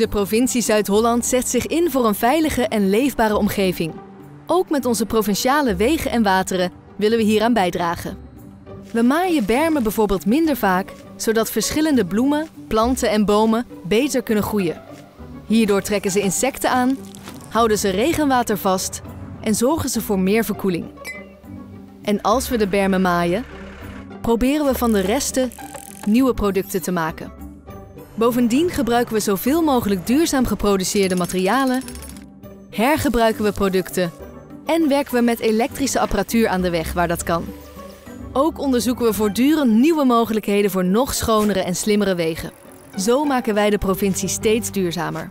De provincie Zuid-Holland zet zich in voor een veilige en leefbare omgeving. Ook met onze provinciale wegen en wateren willen we hieraan bijdragen. We maaien bermen bijvoorbeeld minder vaak, zodat verschillende bloemen, planten en bomen beter kunnen groeien. Hierdoor trekken ze insecten aan, houden ze regenwater vast en zorgen ze voor meer verkoeling. En als we de bermen maaien, proberen we van de resten nieuwe producten te maken. Bovendien gebruiken we zoveel mogelijk duurzaam geproduceerde materialen, hergebruiken we producten en werken we met elektrische apparatuur aan de weg waar dat kan. Ook onderzoeken we voortdurend nieuwe mogelijkheden voor nog schonere en slimmere wegen. Zo maken wij de provincie steeds duurzamer.